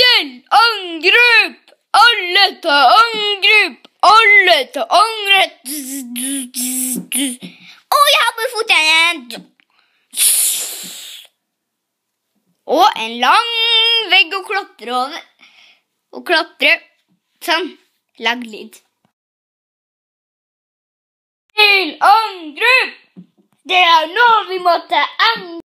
Den angrepp! Alle ta angrepp! Alle ta angrepp! Och jag har på foten! Och en lang vegg å klatre over. Og klatre sånn. Lag lyd. Til angrep! Det er nå vi måste!